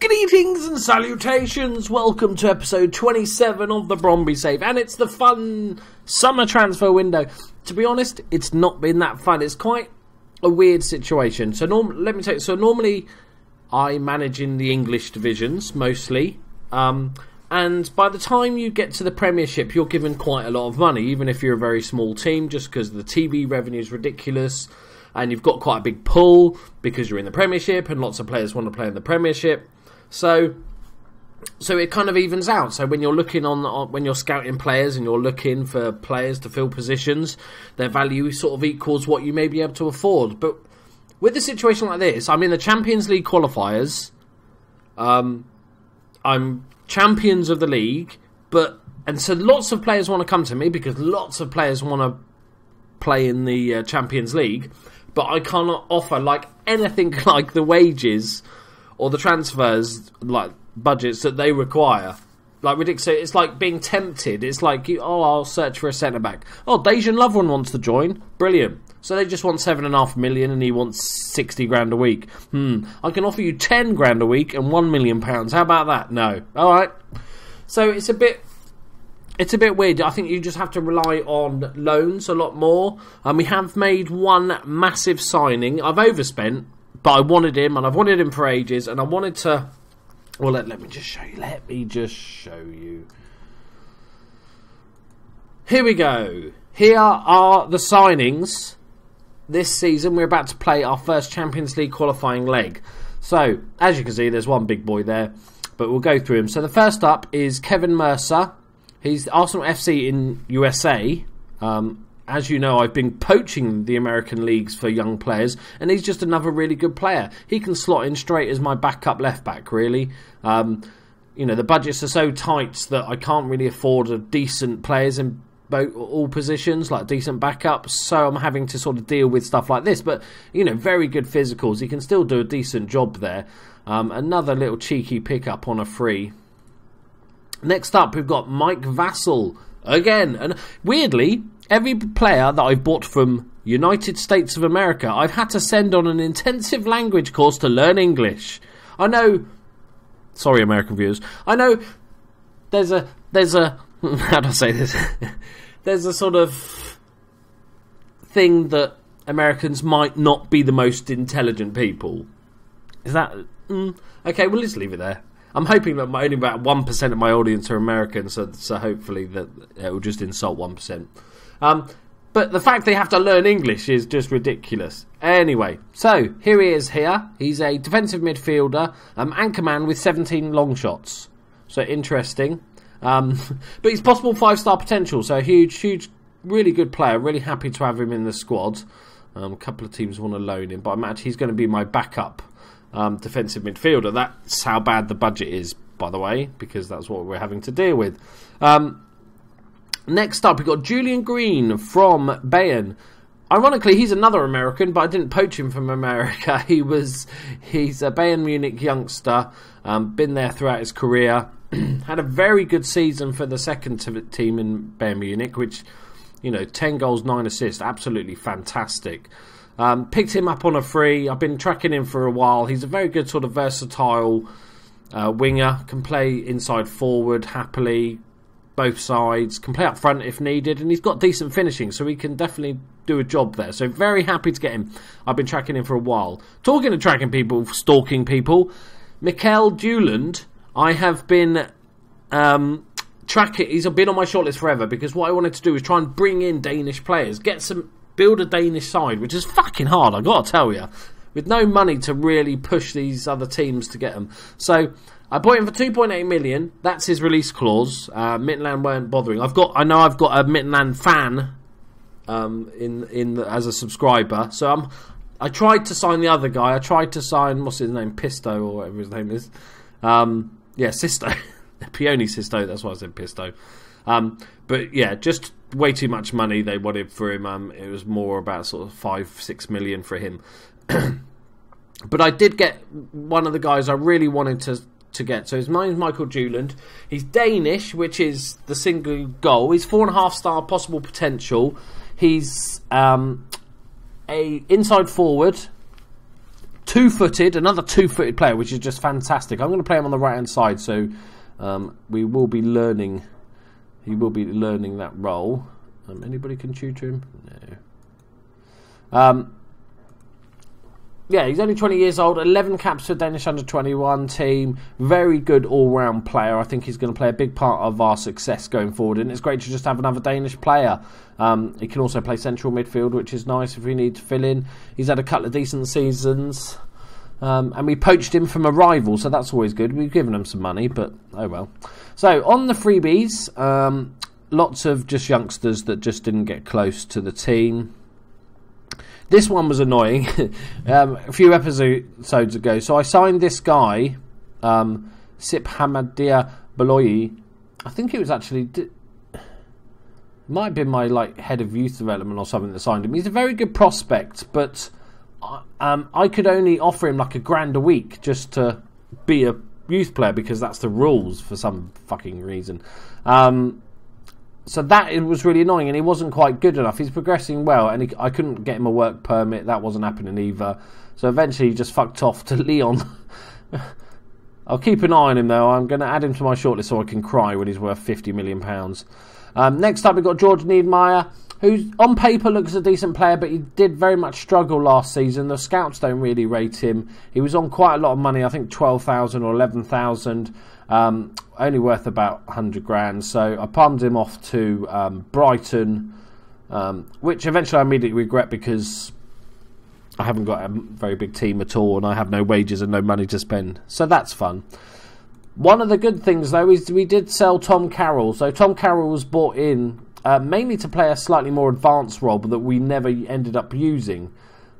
Greetings and salutations. Welcome to episode 27 of the Brondby Save, and it's the fun summer transfer window. To be honest, it's not been that fun. It's quite a weird situation. So, norm- let me you. So, normally I manage in the English divisions mostly, um, and by the time you get to the Premiership, you're given quite a lot of money, even if you're a very small team, just because the TV revenue is ridiculous. And you've got quite a big pull because you're in the Premiership, and lots of players want to play in the Premiership. So so it kind of evens out. So when you're looking on, on, when you're scouting players and you're looking for players to fill positions, their value sort of equals what you may be able to afford. But with a situation like this, I'm in the Champions League qualifiers. Um, I'm champions of the league, but and so lots of players want to come to me because lots of players want to play in the uh, Champions League, but I cannot offer like anything like the wages or the transfers like budgets that they require. Like ridiculous. It's like being tempted. It's like, oh, I'll search for a centre back. Oh, Dejan Lovren wants to join. Brilliant. So they just want seven and a half million, and he wants sixty grand a week. Hmm. I can offer you ten grand a week and one million pounds. How about that? No. All right. So it's a bit. It's a bit weird. I think you just have to rely on loans a lot more. And we have made one massive signing. I've overspent, but I wanted him, and I've wanted him for ages, and I wanted to. Well, let, let me just show you. Let me just show you. Here we go. Here are the signings this season. We're about to play our first Champions League qualifying leg. So, as you can see, there's one big boy there, but we'll go through him. So, the first up is Kevin Mercer. He's Arsenal FC in USA. Um, as you know, I've been poaching the American leagues for young players, and he's just another really good player. He can slot in straight as my backup left back, really. Um, you know, the budgets are so tight that I can't really afford a decent players in both, all positions, like decent backups. So I'm having to sort of deal with stuff like this. But, you know, very good physicals. He can still do a decent job there. Um, another little cheeky pickup on a free. Next up, we've got Mike Vassell again. And weirdly, every player that I've bought from United States of America, I've had to send on an intensive language course to learn English. I know. Sorry, American viewers. I know. There's a there's a how do I say this? there's a sort of thing that Americans might not be the most intelligent people. Is that mm, okay? Well, let's leave it there. I'm hoping that only about one percent of my audience are American, so so hopefully that it will just insult one percent. Um, but the fact they have to learn English is just ridiculous. Anyway, so here he is here. He's a defensive midfielder, um, anchorman with 17 long shots. So interesting. Um, but he's possible five star potential, so a huge, huge, really good player. Really happy to have him in the squad. Um, a couple of teams want to loan him, but I'm actually he's going to be my backup um, defensive midfielder. That's how bad the budget is, by the way, because that's what we're having to deal with. Um, Next up, we've got Julian Green from Bayern. Ironically, he's another American, but I didn't poach him from America. He was he's a Bayern Munich youngster, um, been there throughout his career. Had a very good season for the second team in Bayern Munich, which you know, ten goals, nine assists, absolutely fantastic. Um, picked him up on a free. I've been tracking him for a while. He's a very good sort of versatile uh, winger. Can play inside forward happily both sides, can play up front if needed, and he's got decent finishing, so he can definitely do a job there. So very happy to get him. I've been tracking him for a while. Talking of tracking people, stalking people, Mikael Duelund, I have been um, tracking. He's been on my shortlist forever because what I wanted to do was try and bring in Danish players, get some, build a Danish side, which is fucking hard. I got to tell you, with no money to really push these other teams to get them. So I bought him for 2.8 million. That's his release clause. Uh, weren't bothering. I've got. I know I've got a Midtjylland fan um, in in the, as a subscriber. So I'm. I tried to sign the other guy. I tried to sign what's his name, Pisto or whatever his name is. Um, yeah, Sisto, Pione Sisto. That's why I said Pisto. Um, but yeah, just way too much money they wanted for him. Um, it was more about sort of five, six million for him. but I did get one of the guys I really wanted to to get. So his name's Michael Duelund. He's Danish, which is the single goal. He's four and a half star possible potential. He's um, a inside forward, two-footed, another two-footed player, which is just fantastic. I'm going to play him on the right-hand side, so um, we will be learning. He will be learning that role. Um, anybody can tutor him? No. Um, yeah, he's only 20 years old, 11 caps for Danish under 21 team. Very good all round player. I think he's going to play a big part of our success going forward. And it's great to just have another Danish player. Um, he can also play central midfield, which is nice if we need to fill in. He's had a couple of decent seasons. Um, and we poached him from a rival, so that's always good. We've given him some money, but oh well. So on the freebies, um, lots of just youngsters that just didn't get close to the team. This one was annoying um, a few episodes ago. So I signed this guy, um, Sip Hamadia Baloyi. I think it was actually. might have been my like head of youth development or something that signed him. He's a very good prospect, but um, I could only offer him like a grand a week just to be a youth player because that's the rules for some fucking reason. Um, so that it was really annoying, and he wasn't quite good enough. He's progressing well, and he, I couldn't get him a work permit. That wasn't happening either. So eventually, he just fucked off to Leon. I'll keep an eye on him though. I'm going to add him to my shortlist so I can cry when he's worth 50 million pounds. Um, next up, we've got George Niedermayer, who on paper looks a decent player, but he did very much struggle last season. The scouts don't really rate him. He was on quite a lot of money, I think 12,000 or 11,000. Um, only worth about 100 grand. So I palmed him off to um, Brighton, um, which eventually I immediately regret because I haven't got a very big team at all and I have no wages and no money to spend. So that's fun. One of the good things, though, is we did sell Tom Carroll. So Tom Carroll was bought in uh, mainly to play a slightly more advanced role, but that we never ended up using.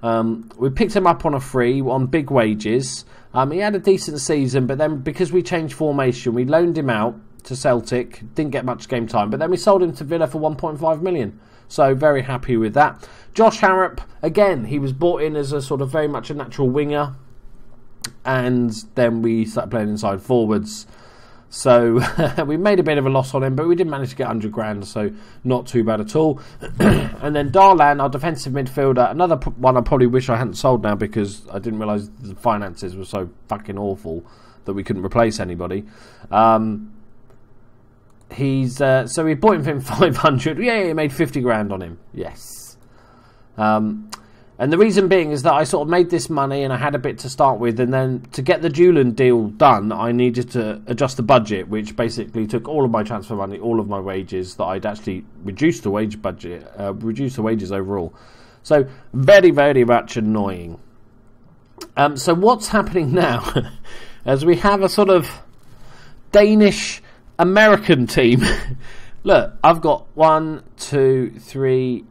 Um, we picked him up on a free on big wages. Um, he had a decent season, but then because we changed formation, we loaned him out to Celtic. Didn't get much game time, but then we sold him to Villa for 1.5 million. So very happy with that. Josh Harrop, again, he was bought in as a sort of very much a natural winger, and then we started playing inside forwards. So we made a bit of a loss on him, but we did manage to get 100 grand, so not too bad at all. and then Darlan, our defensive midfielder, another one I probably wish I hadn't sold now because I didn't realise the finances were so fucking awful that we couldn't replace anybody. Um, he's uh, so we bought him for 500. Yeah, he made 50 grand on him. Yes. Um, and the reason being is that I sort of made this money and I had a bit to start with, and then to get the Julian deal done, I needed to adjust the budget, which basically took all of my transfer money, all of my wages that I'd actually reduced the wage budget, uh, reduced the wages overall. So very, very much annoying. Um, so what's happening now? As we have a sort of Danish American team. Look, I've got one, two, three,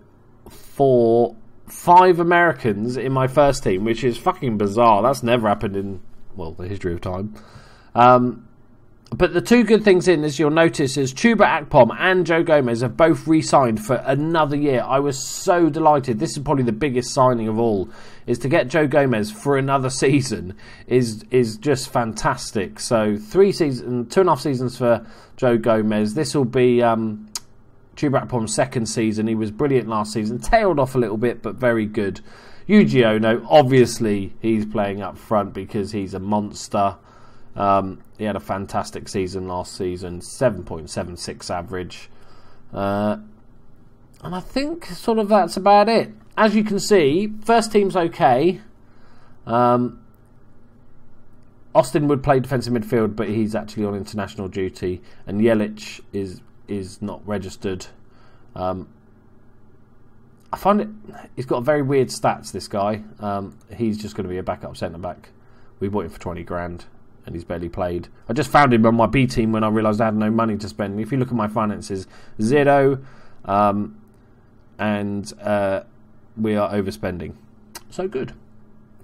four five Americans in my first team, which is fucking bizarre. That's never happened in well the history of time. Um, but the two good things in, as you'll notice, is Chuba Akpom and Joe Gomez have both re-signed for another year. I was so delighted. This is probably the biggest signing of all. Is to get Joe Gomez for another season is is just fantastic. So three seasons, two and a half seasons for Joe Gomez. This will be um, Chuba second season. He was brilliant last season. Tailed off a little bit, but very good. Yuji Ono, obviously, he's playing up front because he's a monster. Um, he had a fantastic season last season, 7.76 average. Uh, and I think sort of that's about it. As you can see, first team's okay. Um, Austin would play defensive midfield, but he's actually on international duty, and Yelich is is not registered. Um, I find it. He's got very weird stats. This guy. Um, he's just going to be a backup centre back. We bought him for twenty grand, and he's barely played. I just found him on my B team when I realised I had no money to spend. If you look at my finances, zero, um, and uh, we are overspending. So good,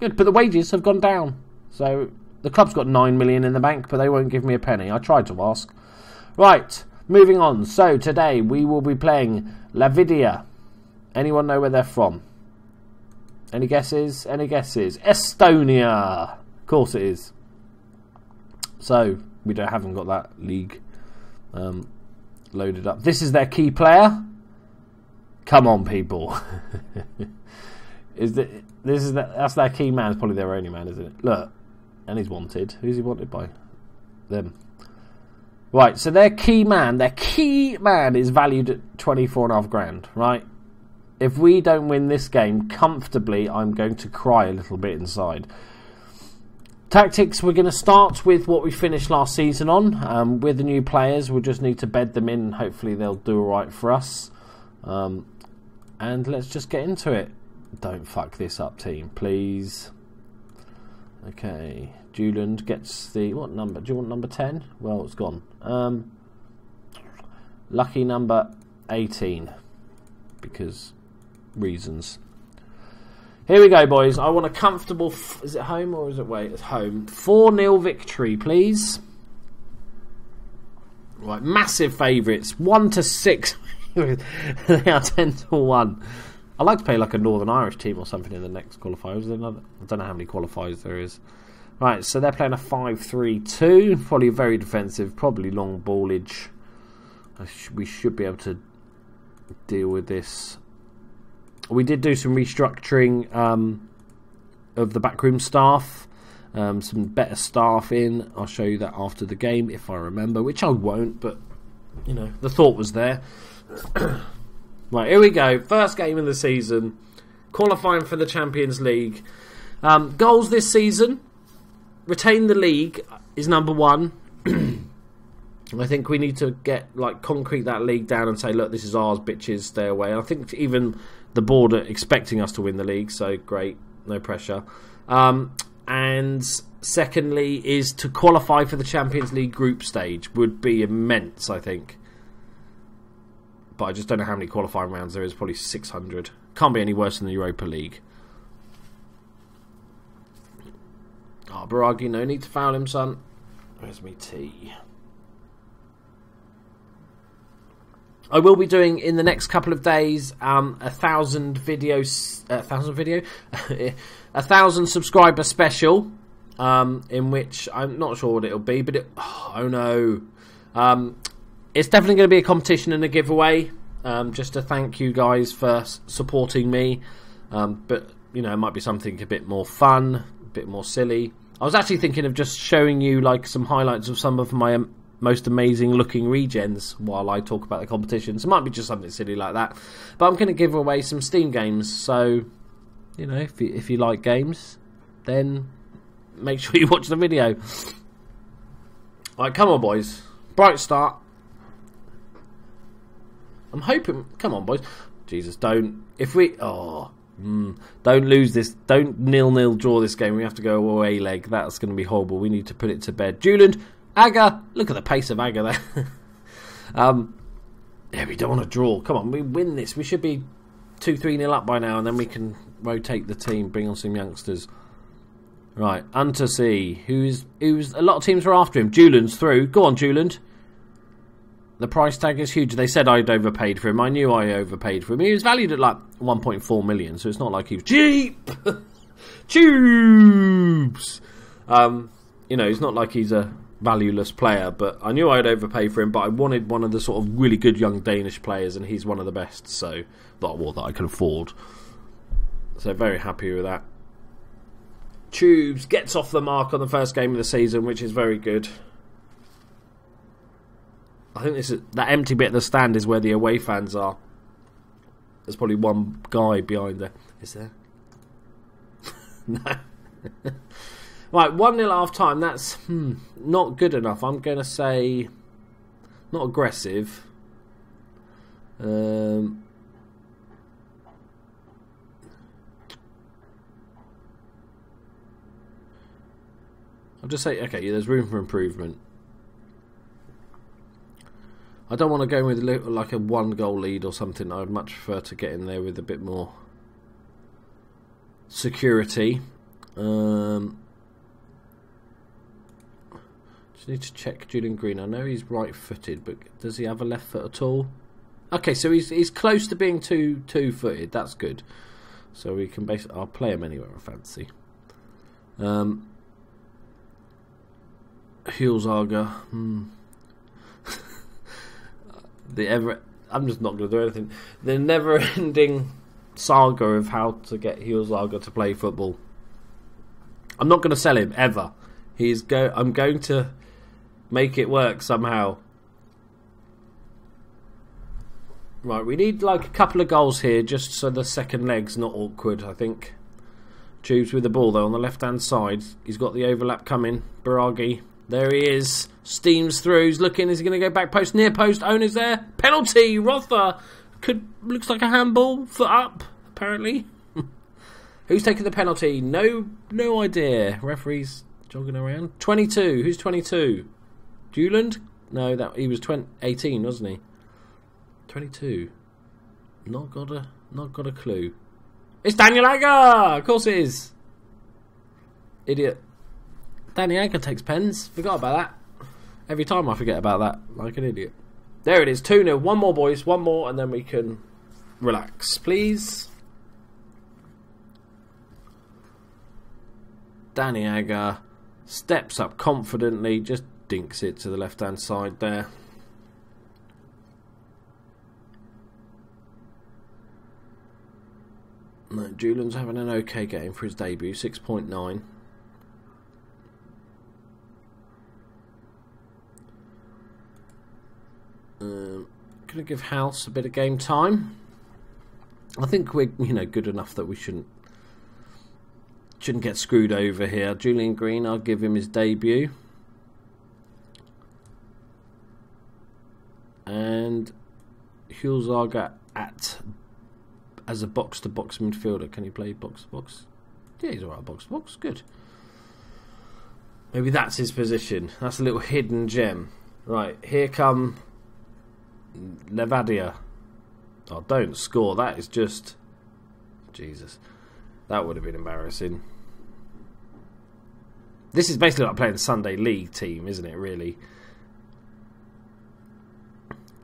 good. But the wages have gone down. So the club's got nine million in the bank, but they won't give me a penny. I tried to ask. Right. Moving on. So today we will be playing Levadia. Anyone know where they're from? Any guesses? Any guesses? Estonia. Of course it is. So we don't haven't got that league um, loaded up. This is their key player. Come on, people. Is that this is that, that's their key man? It's probably their only man, isn't it? Look, and he's wanted. Who's he wanted by? Them. Right, so their key man, their key man is valued at twenty four and a half grand, right? If we don't win this game comfortably, I'm going to cry a little bit inside. Tactics, we're going to start with what we finished last season on. Um, with the new players, we'll just need to bed them in. Hopefully, they'll do all right for us. Um, and let's just get into it. Don't fuck this up, team, please. Okay, Duelund gets the what number? Do you want number ten? Well, it's gone. Um, lucky number eighteen, because reasons. Here we go, boys. I want a comfortable. Is it home or is it wait? It's home. Four 0 victory, please. Right, massive favourites. One to six. they are ten to one. I'd like to play like a Northern Irish team or something in the next qualifiers. I don't know how many qualifiers there is. Right, so they're playing a 5 3 2. Probably very defensive, probably long ballage. We should be able to deal with this. We did do some restructuring um, of the backroom staff, um, some better staff in. I'll show you that after the game if I remember, which I won't, but you know, the thought was there. Right, here we go. First game of the season, qualifying for the Champions League. Um, goals this season, retain the league is number one. I think we need to get like concrete that league down and say, look, this is ours, bitches, stay away. I think even the board are expecting us to win the league, so great, no pressure. Um, and secondly, is to qualify for the Champions League group stage would be immense. I think but I just don't know how many qualifying rounds there is. Probably 600. Can't be any worse than the Europa League. Ah, oh, Biraghi, no need to foul him, son. Where's me tea? I will be doing in the next couple of days um, a thousand videos, a thousand video, a thousand subscriber special, um, in which I'm not sure what it'll be, but it, oh no, um, it's definitely going to be a competition and a giveaway. Um, just to thank you guys for supporting me. Um, but you know, it might be something a bit more fun, a bit more silly. I was actually thinking of just showing you like some highlights of some of my um, most amazing looking regens while I talk about the competition. So It might be just something silly like that. But I'm going to give away some Steam games. So, you know, if you, if you like games, then make sure you watch the video. Right, come on, boys. Bright start. I'm hoping. Come on, boys. Jesus, don't. If we. Oh. Mm, don't lose this. Don't nil nil draw this game. We have to go away leg. That's going to be horrible. We need to put it to bed. Duelund, Aga. Look at the pace of Aga there. um, yeah, we don't want to draw. Come on, we win this. We should be 2 3 nil up by now, and then we can rotate the team, bring on some youngsters. Right, C, who's who's a lot of teams are after him. Duelund's through. Go on, Julian. The price tag is huge. They said I'd overpaid for him. I knew I overpaid for him. He was valued at like 1.4 million, so it's not like he was cheap. Tubes. Um, you know, it's not like he's a valueless player, but I knew I'd overpay for him. But I wanted one of the sort of really good young Danish players, and he's one of the best. So that well, that I can afford. So very happy with that. Tubes gets off the mark on the first game of the season, which is very good. I think this is that empty bit of the stand is where the away fans are. There's probably one guy behind there. Is there? no. right, 1 0 half time. That's hmm, not good enough. I'm going to say not aggressive. Um, I'll just say, okay, yeah, there's room for improvement. I don't want to go in with like a one goal lead or something. I'd much prefer to get in there with a bit more security. Um, just need to check Julian Green. I know he's right-footed, but does he have a left foot at all? Okay, so he's he's close to being two two-footed. That's good. So we can basically I'll play him anywhere I fancy. Um, Hjulsager. Hmm the ever. I'm just not going to do anything. The never-ending saga of how to get Hjulsager to play football. I'm not going to sell him ever. He's go. I'm going to make it work somehow. Right, we need like a couple of goals here just so the second leg's not awkward, I think. Tubes with the ball though on the left hand side. He's got the overlap coming. Biraghi. There he is. Steams through. He's looking. Is he going to go back post? Near post. Owner's there. Penalty. Rotha Could looks like a handball. Foot up. Apparently. Who's taking the penalty? No, no idea. Referee's jogging around. Twenty-two. Who's twenty-two? Duelund? No, that he was 20, 18, wasn't he? 22. Not got a not got a clue. It's Daniel Agger! Of course it is. Idiot. Danny Agger takes pens. Forgot about that. Every time I forget about that, like an idiot. There it is, 2 0. One more, boys. One more, and then we can relax, please. Danny Agger steps up confidently, just dinks it to the left hand side there. No, Julian's having an okay game for his debut, 6.9. Um, gonna give House a bit of game time. I think we're you know good enough that we shouldn't shouldn't get screwed over here. Julian Green, I'll give him his debut. And Hjulsager at as a box to box midfielder. Can he play box to box? Yeah, he's alright box to box. Good. Maybe that's his position. That's a little hidden gem. Right, here come Levadia. Oh, don't score. That is just. Jesus. That would have been embarrassing. This is basically like playing the Sunday League team, isn't it, really?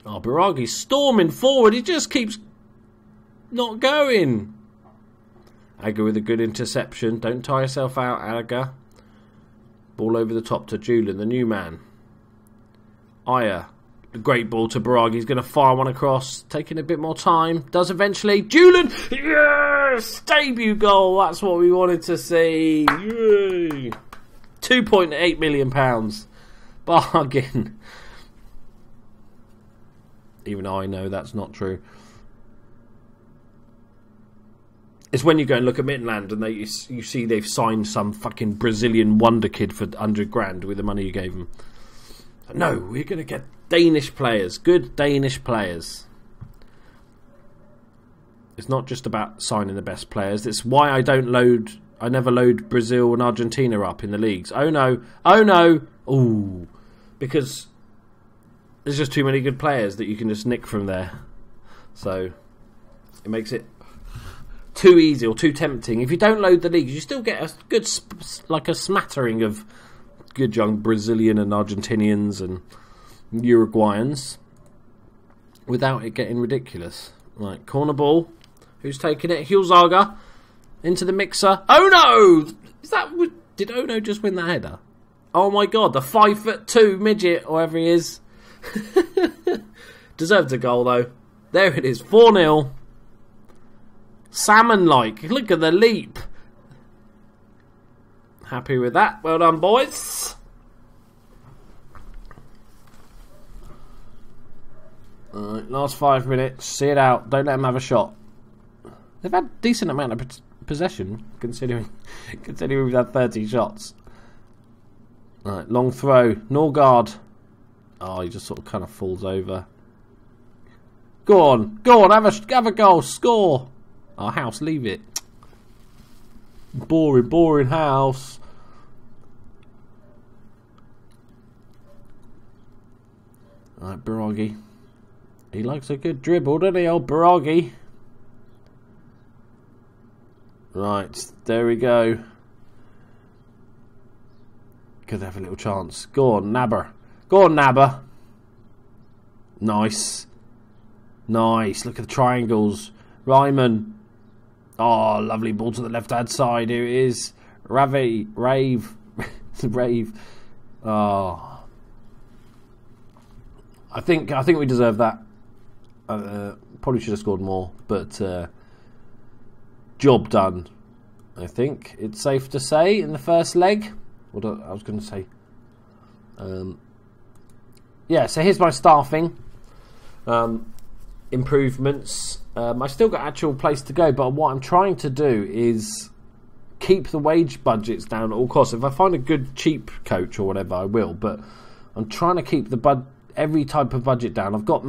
Oh, Biraghi's storming forward. He just keeps not going. Agger with a good interception. Don't tire yourself out, Agger. Ball over the top to Julian, the new man. Aya. Great ball to Biraghi. He's going to fire one across. Taking a bit more time. Does eventually. Julian! Yes! Debut goal. That's what we wanted to see. Yay! £2.8 million. Bargain. Even I know that's not true. It's when you go and look at Midland and they you, see they've signed some fucking Brazilian wonder kid for hundred grand with the money you gave them. No, we're going to get Danish players, good Danish players. It's not just about signing the best players. It's why I don't load. I never load Brazil and Argentina up in the leagues. Oh no! Oh no! Ooh, because there's just too many good players that you can just nick from there. So it makes it too easy or too tempting. If you don't load the leagues, you still get a good, like a smattering of good young Brazilian and Argentinians and Uruguayans without it getting ridiculous. Right, corner ball. Who's taking it? Hjulsager into the mixer. Oh no! Is that did Ono just win the header? Oh my god, the five foot two midget, or whatever he is. Deserved a goal though. There it is, 4 0. Salmon like. Look at the leap. Happy with that. Well done, boys. Last five minutes. See it out. Don't let them have a shot. They've had decent amount of possession, considering considering we've had 30 shots. Alright, long throw. Norgard. Oh, he just sort of kind of falls over. Go on, go on, have a have a goal, score. Our house, leave it. Boring, boring house. Alright, Biraghi. He likes a good dribble, doesn't he, old Biraghi? Right, there we go. Could have a little chance. Go on, Nabber. Go on, Nabber. Nice. Nice. Look at the triangles. Ryman. Oh, lovely ball to the left hand side. Here it is. Ravi, Rave, Rave. Oh, I think I think we deserve that. Uh, probably should have scored more, but uh, job done. I think it's safe to say in the first leg. What I was going to say. Um, yeah, so here's my staffing um, improvements. Um, I still got actual place to go, but what I'm trying to do is keep the wage budgets down at all costs. If I find a good cheap coach or whatever, I will. But I'm trying to keep the bud every type of budget down. I've got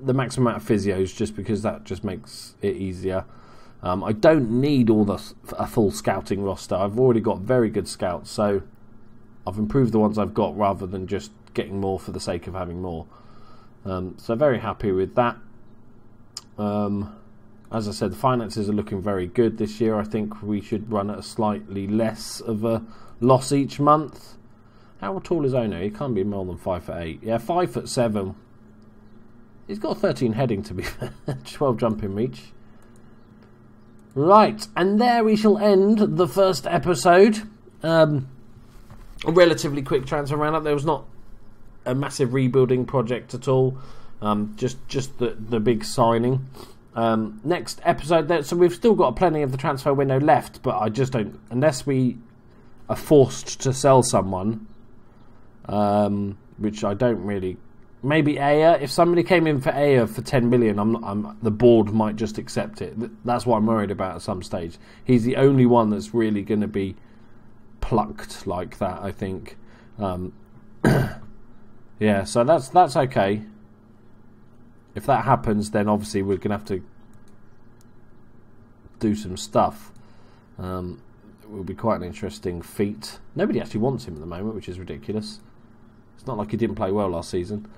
the maximum amount of physios just because that just makes it easier. Um, I don't need all the a full scouting roster. I've already got very good scouts, so I've improved the ones I've got rather than just getting more for the sake of having more. Um, so very happy with that. Um, as I said, the finances are looking very good this year. I think we should run at a slightly less of a loss each month. How tall is Ono? He can't be more than five foot eight. Yeah, five foot seven. He's got 13 heading to be fair, 12 jumping reach. Right, and there we shall end the first episode. Um, a relatively quick transfer roundup. There was not a massive rebuilding project at all. Um, just just the the big signing. Um, next episode, there, so we've still got plenty of the transfer window left, but I just don't unless we are forced to sell someone, um, which I don't really. Maybe Ajer. If somebody came in for Ajer for ten million, I'm, I'm the board might just accept it. That's what I'm worried about at some stage. He's the only one that's really going to be plucked like that. I think. Um, yeah, so that's that's okay. If that happens, then obviously we're going to have to do some stuff. Um, it will be quite an interesting feat. Nobody actually wants him at the moment, which is ridiculous. It's not like he didn't play well last season.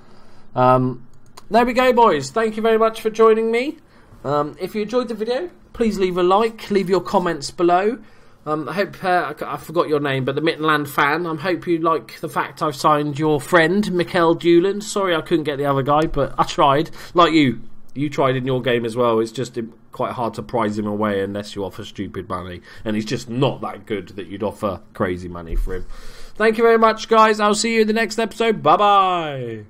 Um, there we go, boys. Thank you very much for joining me. Um, if you enjoyed the video, please leave a like, leave your comments below. Um, I hope uh, I forgot your name, but the Mittenland fan. I hope you like the fact I've signed your friend Mikael Duelund. Sorry I couldn't get the other guy, but I tried. Like you, you tried in your game as well. It's just quite hard to prize him away unless you offer stupid money, and he's just not that good that you'd offer crazy money for him. Thank you very much, guys. I'll see you in the next episode. Bye bye.